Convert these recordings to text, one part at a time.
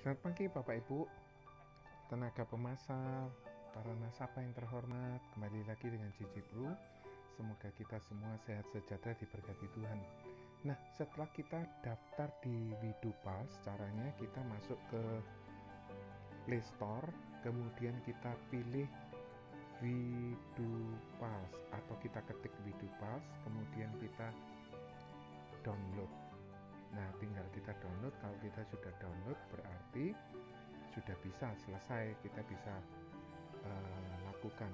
Selamat pagi Bapak Ibu, tenaga pemasar, para nasabah yang terhormat, kembali lagi dengan Cici Bro. Semoga kita semua sehat sejahtera diberkati Tuhan. Nah, setelah kita daftar di Widupals, caranya kita masuk ke Play Store, kemudian kita pilih Widupals atau kita ketik Widupals, kemudian kita download Nah, tinggal kita download. Kalau kita sudah download, berarti sudah bisa selesai. Kita bisa uh, lakukan.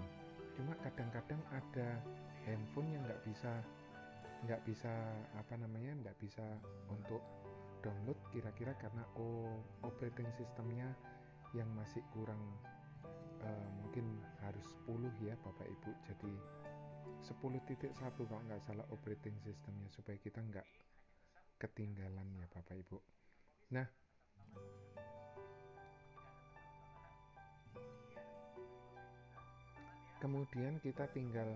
Cuma kadang-kadang ada handphone yang nggak bisa nggak bisa apa namanya nggak bisa untuk download kira-kira karena oh operating sistemnya yang masih kurang uh, mungkin harus 10 ya Bapak Ibu jadi 10.1 kalau nggak salah operating sistemnya supaya kita nggak ketinggalan ya Bapak Ibu. Nah, kemudian kita tinggal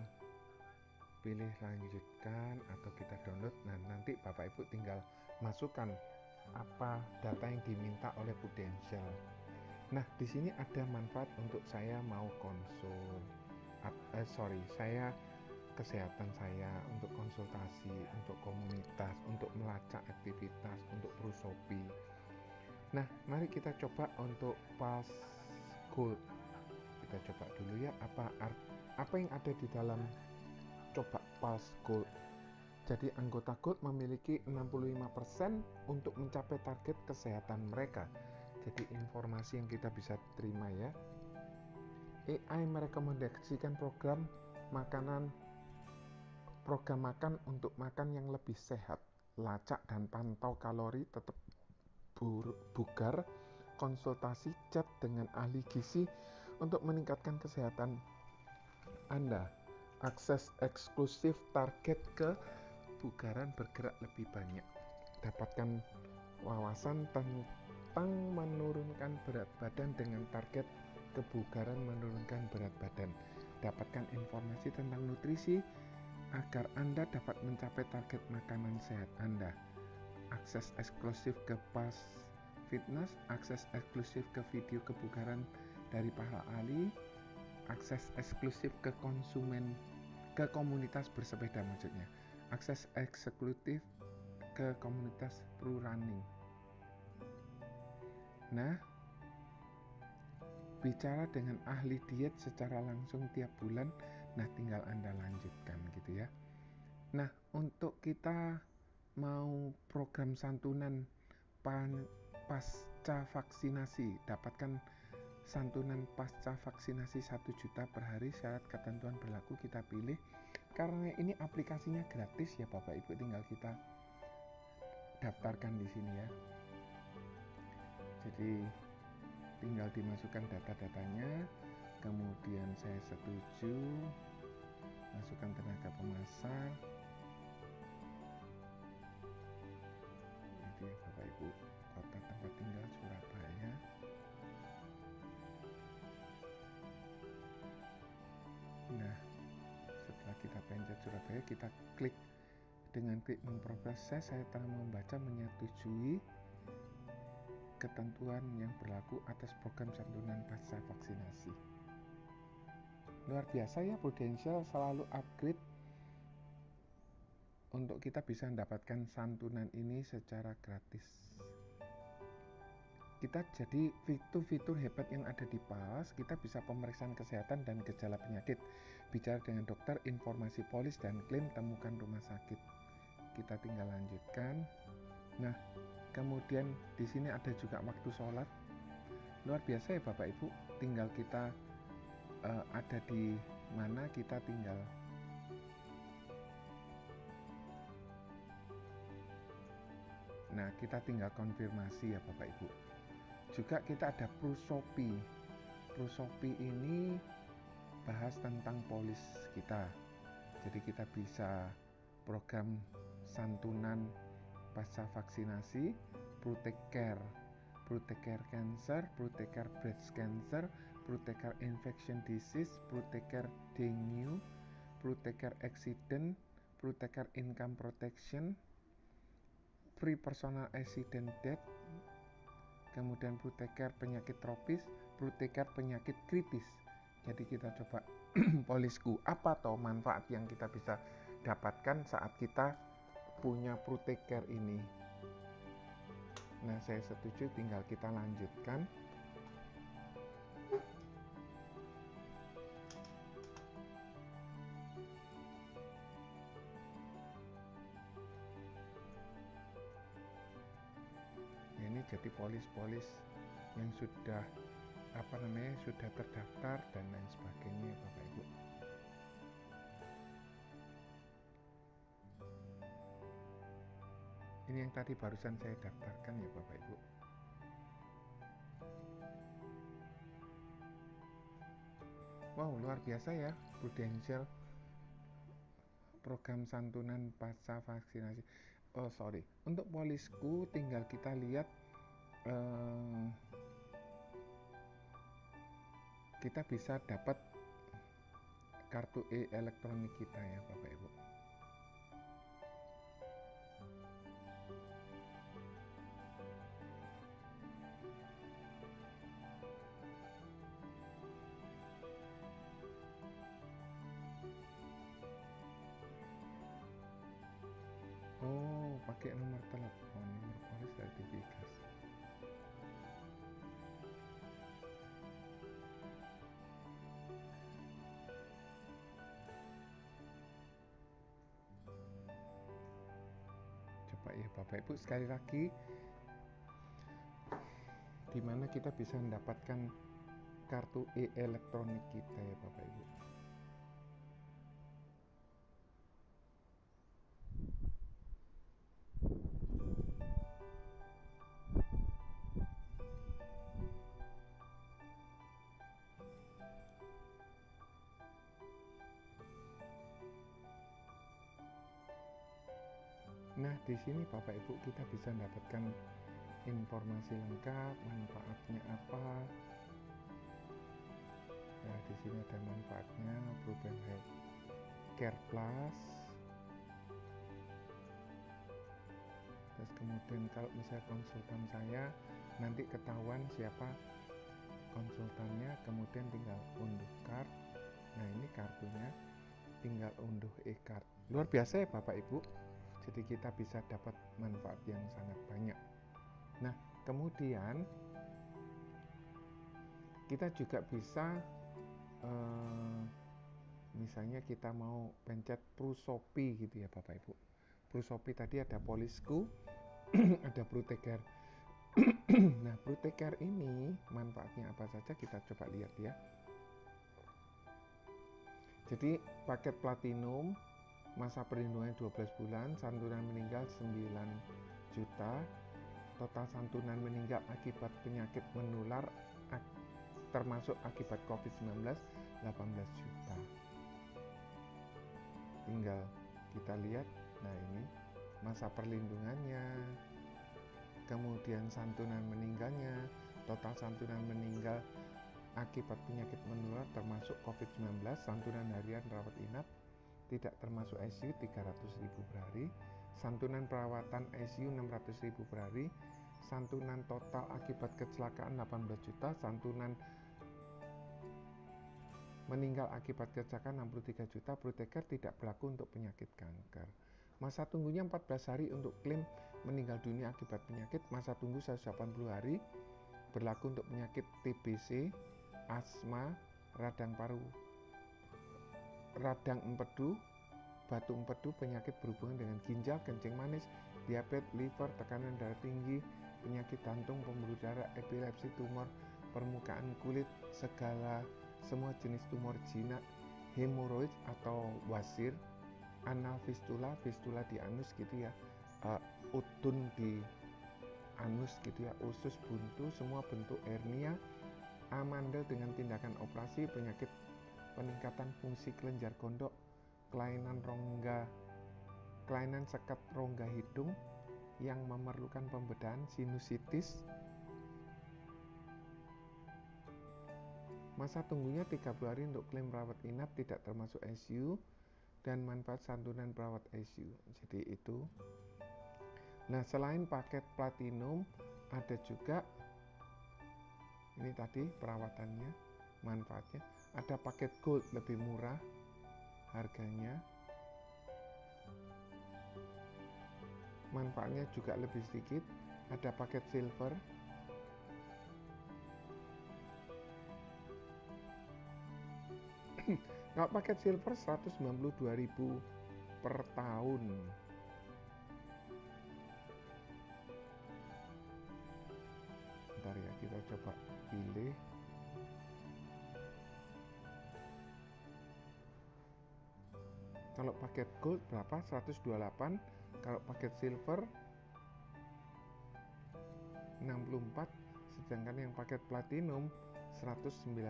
pilih lanjutkan atau kita download. Nah, nanti Bapak Ibu tinggal masukkan apa data yang diminta oleh Prudential. Nah, di sini ada manfaat untuk saya mau konsul. Uh, sorry, saya kesehatan saya, untuk konsultasi, untuk komunitas, untuk melacak aktivitas, untuk prosopi. Nah, mari kita coba untuk pas gold. Kita coba dulu ya apa apa yang ada di dalam coba pas gold. Jadi anggota gold memiliki 65% untuk mencapai target kesehatan mereka. Jadi informasi yang kita bisa terima ya. AI merekomendasikan program makanan program makan untuk makan yang lebih sehat, lacak dan pantau kalori tetap bugar, konsultasi chat dengan ahli gizi untuk meningkatkan kesehatan Anda. Akses eksklusif target ke bugaran bergerak lebih banyak. Dapatkan wawasan tentang menurunkan berat badan dengan target kebugaran menurunkan berat badan. Dapatkan informasi tentang nutrisi, agar Anda dapat mencapai target makanan sehat Anda. Akses eksklusif ke pas fitness, akses eksklusif ke video kebugaran dari para ahli, akses eksklusif ke konsumen ke komunitas bersepeda maksudnya. Akses eksekutif ke komunitas pro running. Nah, bicara dengan ahli diet secara langsung tiap bulan Nah, tinggal Anda lanjutkan gitu ya. Nah, untuk kita mau program santunan pasca vaksinasi, dapatkan santunan pasca vaksinasi 1 juta per hari syarat ketentuan berlaku kita pilih karena ini aplikasinya gratis ya Bapak Ibu tinggal kita daftarkan di sini ya. Jadi tinggal dimasukkan data-datanya kemudian saya setuju. Masukkan tenaga pemasar ya Bapak Ibu kota tempat tinggal Surabaya. Nah setelah kita pencet Surabaya kita klik. Dengan klik memproses saya telah membaca menyetujui ketentuan yang berlaku atas program santunan pasca vaksinasi luar biasa ya Prudential selalu upgrade untuk kita bisa mendapatkan santunan ini secara gratis. Kita jadi fitur-fitur hebat yang ada di PAS kita bisa pemeriksaan kesehatan dan gejala penyakit. Bicara dengan dokter informasi polis dan klaim temukan rumah sakit. Kita tinggal lanjutkan. Nah kemudian di sini ada juga waktu sholat. Luar biasa ya Bapak Ibu. Tinggal kita uh, ada di mana kita tinggal. Nah, kita tinggal konfirmasi ya Bapak Ibu. Juga kita ada Prusopi. Prusopi ini bahas tentang polis kita. Jadi kita bisa program santunan pasca vaksinasi, Protect Care, Protect Care Cancer, Protect Care Breast Cancer, Protector Infection Disease, Protector Dengue, Protector Accident, Protector Income Protection, Free Personal Accident Death, kemudian Prutecare penyakit tropis, Prutecare penyakit kritis. Jadi kita coba polisku, apa toh manfaat yang kita bisa dapatkan saat kita punya Prutecare ini. Nah, saya setuju tinggal kita lanjutkan. Jadi polis-polis yang sudah apa namanya sudah terdaftar dan lain sebagainya Bapak Ibu. Ini yang tadi barusan saya daftarkan ya Bapak Ibu. Wow luar biasa ya Prudential program santunan pasca vaksinasi. Oh sorry. Untuk polisku tinggal kita lihat eh, kita bisa dapat kartu e elektronik kita ya Bapak Ibu ya Bapak Ibu sekali lagi di mana kita bisa mendapatkan kartu e-elektronik kita ya Bapak Ibu. Nah, di sini Bapak Ibu kita bisa mendapatkan informasi lengkap, manfaatnya apa. Nah, di sini ada manfaatnya Program Health Care Plus. Terus kemudian kalau misalnya konsultan saya nanti ketahuan siapa konsultannya, kemudian tinggal unduh card. Nah, ini kartunya tinggal unduh e-card. Luar biasa ya Bapak Ibu jadi kita bisa dapat manfaat yang sangat banyak. Nah, kemudian kita juga bisa eh, misalnya kita mau pencet Prusopi gitu ya Bapak Ibu. Prusopi tadi ada Polisku, ada Prutecare. nah, Prutecare ini manfaatnya apa saja kita coba lihat ya. Jadi paket platinum masa perlindungan 12 bulan, santunan meninggal 9 juta, total santunan meninggal akibat penyakit menular termasuk akibat COVID-19 18 juta. Tinggal kita lihat, nah ini masa perlindungannya, kemudian santunan meninggalnya, total santunan meninggal akibat penyakit menular termasuk COVID-19, santunan harian rawat inap tidak termasuk ICU 300.000 per hari, santunan perawatan ICU 600.000 per hari, santunan total akibat kecelakaan 18 juta, santunan meninggal akibat kecelakaan 63 juta, Protecare tidak berlaku untuk penyakit kanker. Masa tunggunya 14 hari untuk klaim meninggal dunia akibat penyakit, masa tunggu 180 hari berlaku untuk penyakit TBC, asma, radang paru radang empedu, batu empedu, penyakit berhubungan dengan ginjal, kencing manis, diabetes, liver, tekanan darah tinggi, penyakit jantung, pembuluh darah, epilepsi, tumor permukaan kulit, segala semua jenis tumor jinak, hemoroid atau wasir, anal fistula, fistula di anus gitu ya, uh, utun di anus gitu ya, usus buntu, semua bentuk hernia, amandel dengan tindakan operasi, penyakit peningkatan fungsi kelenjar gondok, kelainan rongga, kelainan sekat rongga hidung yang memerlukan pembedahan sinusitis. Masa tunggunya 30 hari untuk klaim rawat inap tidak termasuk ICU dan manfaat santunan perawat ICU. Jadi itu. Nah, selain paket platinum ada juga ini tadi perawatannya manfaatnya ada paket gold lebih murah harganya. Manfaatnya juga lebih sedikit. Ada paket silver. Kalau paket silver 192.000 per tahun. Bentar ya kita coba pilih kalau paket gold berapa? 128 kalau paket silver 64 sedangkan yang paket platinum 192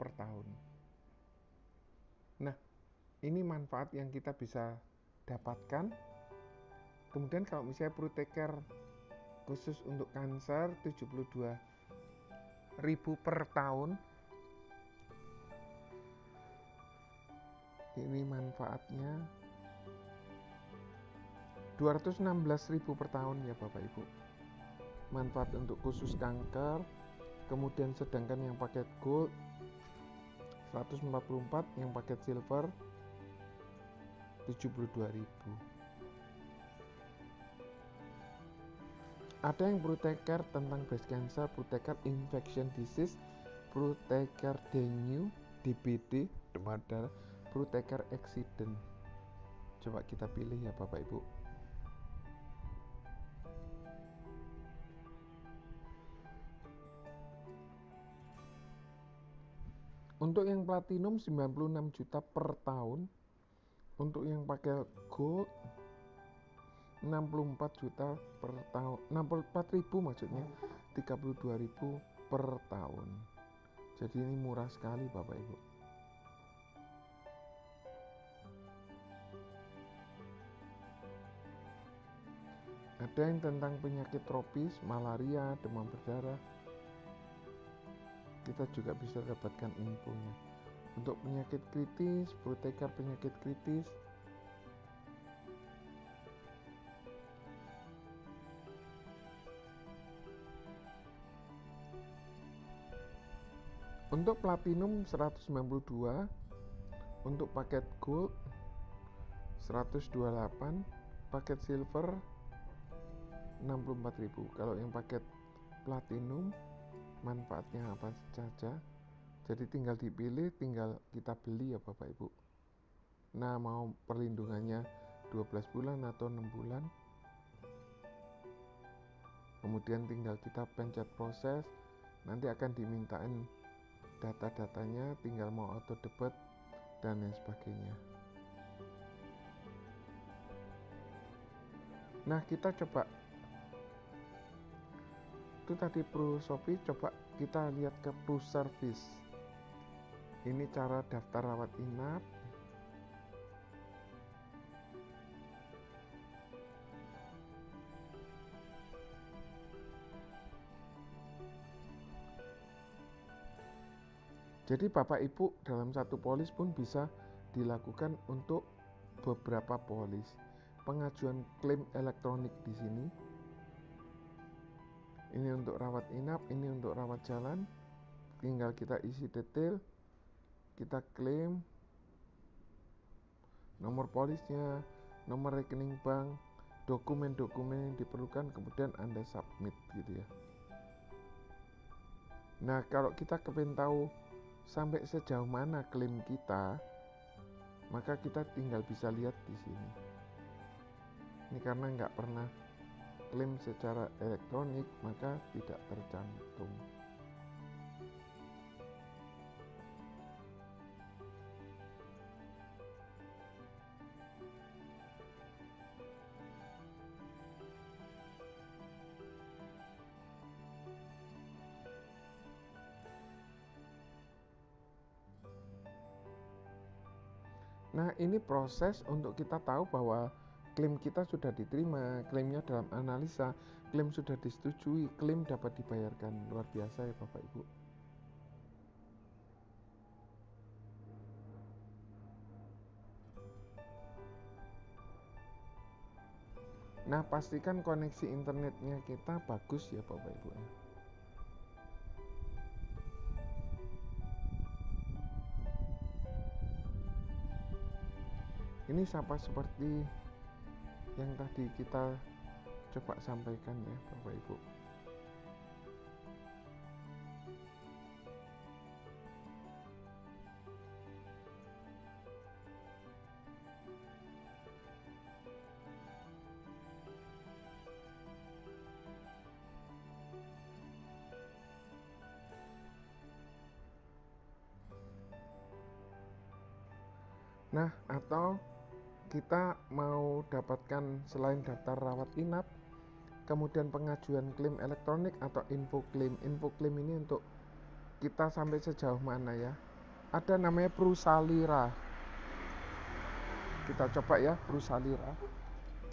per tahun. Nah ini manfaat yang kita bisa dapatkan. Kemudian kalau misalnya proteker khusus untuk kanker 72 ribu per tahun ini manfaatnya. 216.000 per tahun ya Bapak Ibu. Manfaat untuk khusus kanker kemudian sedangkan yang paket gold 144 yang paket silver 72.000 ada yang proteker tentang breast cancer proteker infection disease proteker dengue DBD demam darah Bruteker accident. Coba kita pilih ya Bapak Ibu. Untuk yang platinum 96 juta per tahun. Untuk yang pakai gold 64 juta per tahun 64 ribu maksudnya 32 ribu per tahun. Jadi ini murah sekali Bapak Ibu ada yang tentang penyakit tropis, malaria, demam berdarah. Kita juga bisa dapatkan infonya. Untuk penyakit kritis, proteker penyakit kritis, Untuk platinum 192, untuk paket gold 128, paket silver 64.000 kalau yang paket platinum manfaatnya apa saja? Jadi tinggal dipilih tinggal kita beli ya Bapak Ibu. Nah mau perlindungannya 12 bulan atau 6 bulan? Kemudian tinggal kita pencet proses nanti akan dimintain data-datanya tinggal mau auto debit dan lain sebagainya. Nah kita coba itu tadi pro Shopee coba kita lihat ke pro service. Ini cara daftar rawat inap. Jadi Bapak Ibu dalam satu polis pun bisa dilakukan untuk beberapa polis. Pengajuan klaim elektronik di sini ini untuk rawat inap ini untuk rawat jalan. Tinggal kita isi detail kita klaim nomor polisnya nomor rekening bank dokumen-dokumen yang diperlukan kemudian anda submit gitu ya. Nah kalau kita kepengen tahu sampai sejauh mana klaim kita maka kita tinggal bisa lihat di sini. Ini karena nggak pernah klaim secara elektronik maka tidak tercantum. Nah, ini proses untuk kita tahu bahwa klaim kita sudah diterima, klaimnya dalam analisa, klaim sudah disetujui, klaim dapat dibayarkan. Luar biasa ya Bapak Ibu. Nah, pastikan koneksi internetnya kita bagus ya Bapak Ibu. Ya. Ini sama seperti yang tadi kita coba sampaikan ya Bapak Ibu kita mau dapatkan selain daftar rawat inap, kemudian pengajuan klaim elektronik atau info klaim. Info klaim ini untuk kita sampai sejauh mana ya? Ada namanya Prusalira. Kita coba ya Prusalira.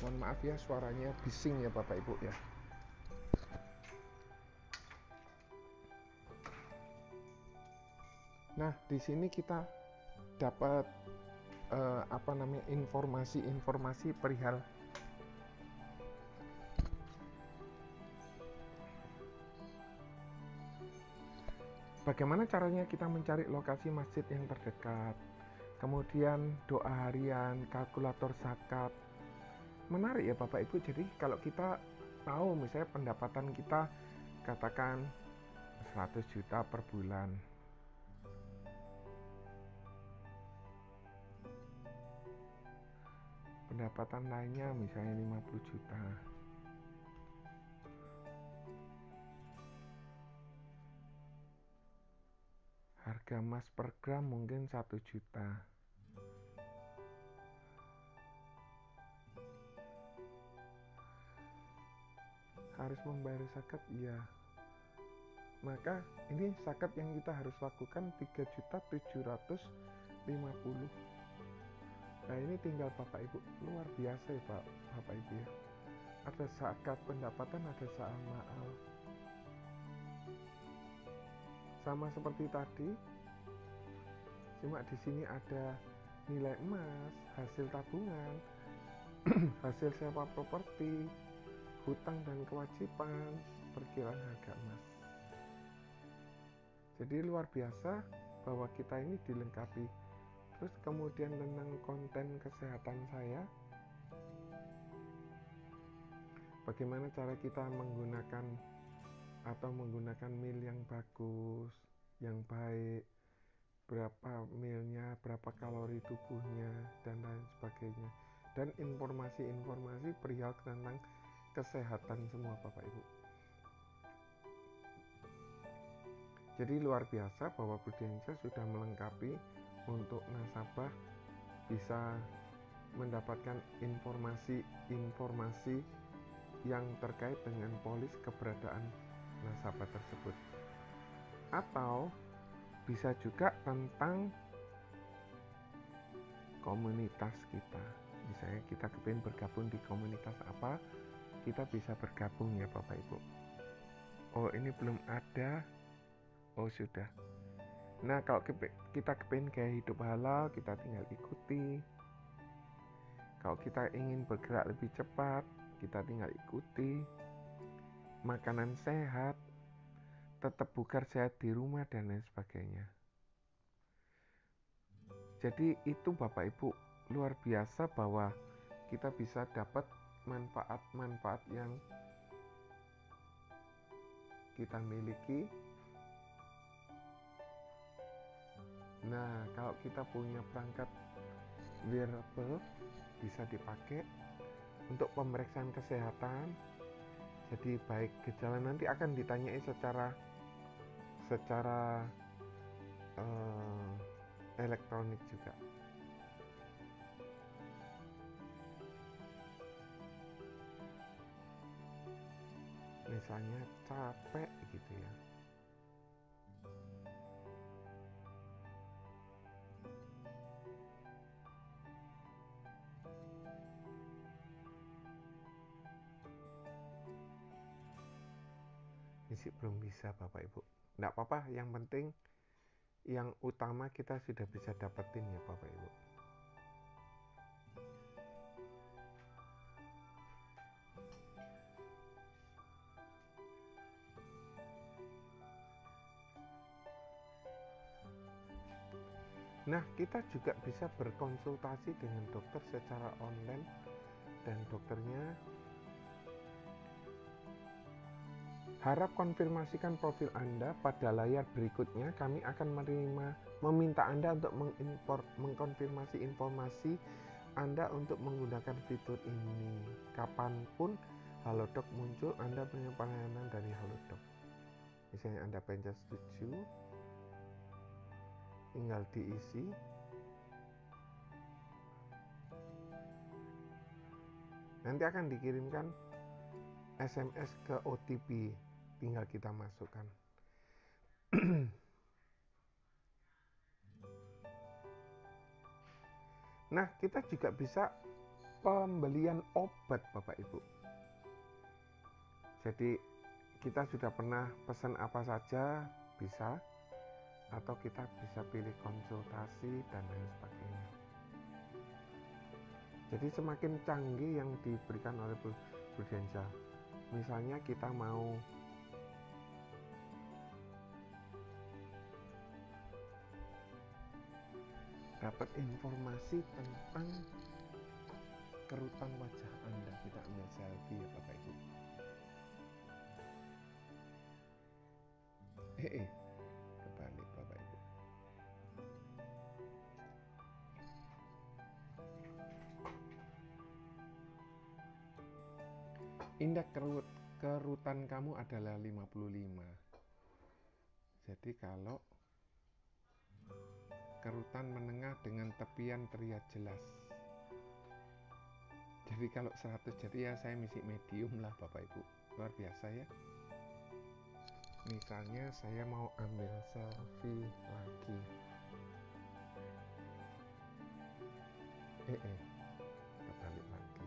Mohon maaf ya suaranya bising ya Bapak Ibu ya. Nah, di sini kita dapat uh, apa namanya informasi-informasi perihal Bagaimana caranya kita mencari lokasi masjid yang terdekat? Kemudian doa harian, kalkulator zakat. Menarik ya Bapak Ibu. Jadi kalau kita tahu misalnya pendapatan kita katakan 100 juta per bulan pendapatan lainnya misalnya 50 juta. Harga emas per gram mungkin 1 juta. Harus membayar zakat iya. Maka ini zakat yang kita harus lakukan 3 juta 750 Nah ini tinggal Bapak Ibu luar biasa ya Pak Bapak Ibu ya. Ada zakat pendapatan, ada soal maal. Sama seperti tadi, cuma di sini ada nilai emas, hasil tabungan, hasil sewa properti, hutang dan kewajiban, perkiraan harga emas. Jadi luar biasa bahwa kita ini dilengkapi terus kemudian tentang konten kesehatan saya. Bagaimana cara kita menggunakan atau menggunakan mil yang bagus yang baik berapa milnya berapa kalori tubuhnya dan lain sebagainya. Dan informasi-informasi perihal tentang kesehatan semua Bapak Ibu. Jadi luar biasa bahwa Budiansa sudah melengkapi untuk nasabah bisa mendapatkan informasi-informasi yang terkait dengan polis keberadaan nasabah tersebut. Atau bisa juga tentang komunitas kita. Misalnya kita kepingin bergabung di komunitas apa kita bisa bergabung ya Bapak Ibu. Oh ini belum ada. Oh sudah Nah, kalau kita kepingin gaya hidup halal, kita tinggal ikuti. Kalau kita ingin bergerak lebih cepat, kita tinggal ikuti. Makanan sehat, tetap bugar sehat di rumah dan lain sebagainya. Jadi itu Bapak Ibu luar biasa bahwa kita bisa dapat manfaat-manfaat yang kita miliki Nah, kalau kita punya perangkat wearable bisa dipakai untuk pemeriksaan kesehatan. Jadi baik gejala nanti akan ditanyai secara secara uh, elektronik juga. Misalnya capek gitu ya. Belum bisa Bapak Ibu. Nggak apa-apa yang penting yang utama kita sudah bisa dapetin ya Bapak Ibu. Nah, kita juga bisa berkonsultasi dengan dokter secara online dan dokternya Harap konfirmasikan profil Anda pada layar berikutnya. Kami akan menerima meminta Anda untuk mengimpor, mengkonfirmasi informasi Anda untuk menggunakan fitur ini. Kapan pun Halodoc muncul, Anda punya pelayanan dari Halodoc. Misalnya Anda pencet setuju, tinggal diisi. Nanti akan dikirimkan SMS ke OTP tinggal kita masukkan. Nah kita juga bisa pembelian obat Bapak Ibu. Jadi kita sudah pernah pesan apa saja bisa atau kita bisa pilih konsultasi dan lain sebagainya. Jadi semakin canggih yang diberikan oleh Prudential misalnya kita mau dapat informasi tentang kerutan wajah Anda. Kita ambil selfie ya Bapak Ibu. Eh, eh kebalik Bapak Ibu. Indeks kerut kerutan kamu adalah 55 jadi kalau kerutan menengah dengan tepian terlihat jelas. Jadi kalau 100 jadi ya saya misi medium lah Bapak Ibu. Luar biasa ya. Misalnya saya mau ambil selfie lagi. Eh eh kebalik lagi.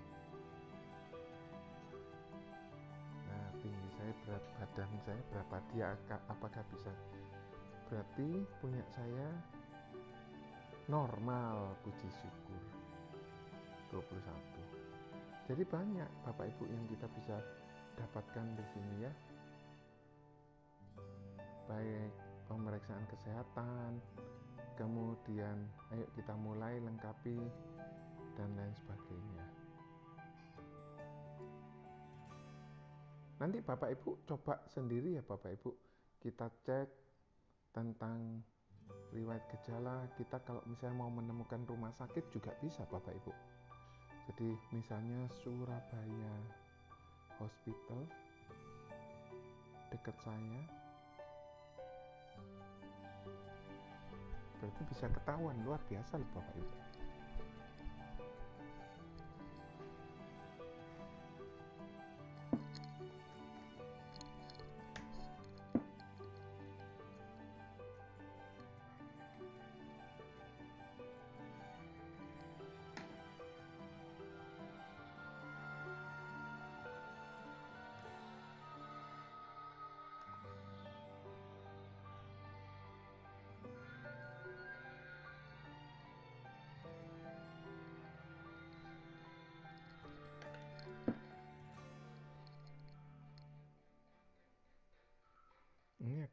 Nah tinggi saya berat badan saya berapa dia? Apakah bisa? Berarti punya saya normal puji syukur. 21 jadi banyak Bapak Ibu yang kita bisa dapatkan di sini ya. Baik pemeriksaan kesehatan kemudian ayo kita mulai lengkapi dan lain sebagainya. Nanti Bapak Ibu coba sendiri ya Bapak Ibu. Kita cek tentang riwayat gejala kita kalau misalnya mau menemukan rumah sakit juga bisa Bapak Ibu. Jadi misalnya Surabaya Hospital dekat saya berarti bisa ketahuan luar biasa loh Bapak Ibu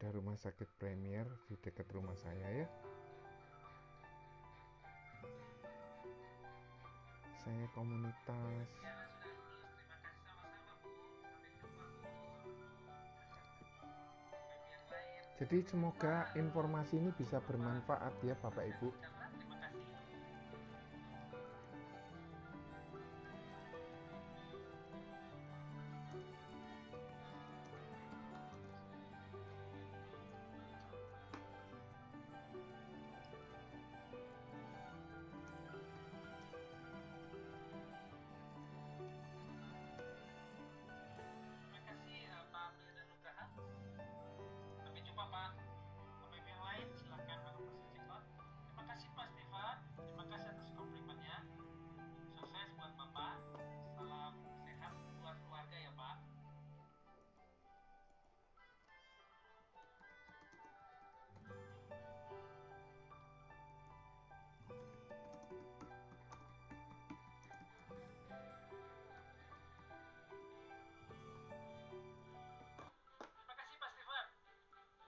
ada rumah sakit premier di dekat rumah saya ya. Saya komunitas. Jadi semoga informasi ini bisa bermanfaat ya Bapak Ibu.